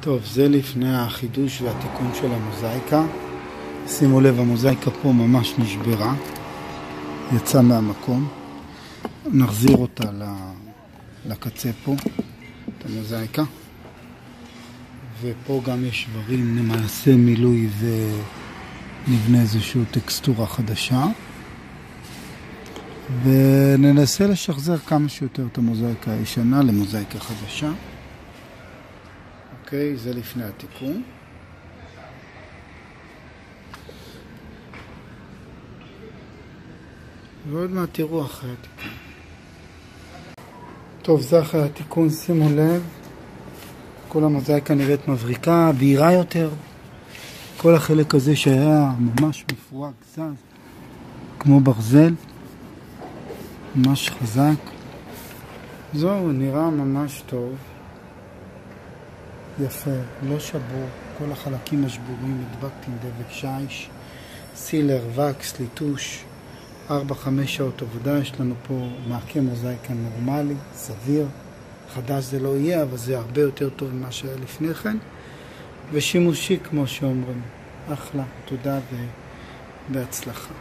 טוב, זה לפני החידוש והתיקון של המוזאיקה. שימו לב, המוזאיקה פה ממש נשברה, יצא מהמקום. נחזיר אותה לקצה פה, את המוזאיקה. ופה גם יש שברים, למעשה מילוי ונבנה איזושהי טקסטורה חדשה. וננסה לשחזר כמה שיותר את המוזאיקה הישנה למוזאיקה חדשה. אוקיי? זה לפני התיקון. ועוד מעט תראו אחרי התיקון. טוב, זה אחרי התיקון, שימו לב. כל המוזאיקה נראית מבריקה, בהירה יותר. כל החלק הזה שהיה ממש מפורק, זז, כמו ברזל, ממש חזק. זהו, נראה ממש טוב. יפה, לא שבור, כל החלקים השבורים הדבקתי עם דבק שיש, סילר, וקס, ליטוש, 4-5 שעות עבודה, יש לנו פה מעקה מוזאיקה נורמלי, סביר, חדש זה לא יהיה, אבל זה הרבה יותר טוב ממה שהיה לפני כן, ושימושי כמו שאומרים. אחלה, תודה ובהצלחה.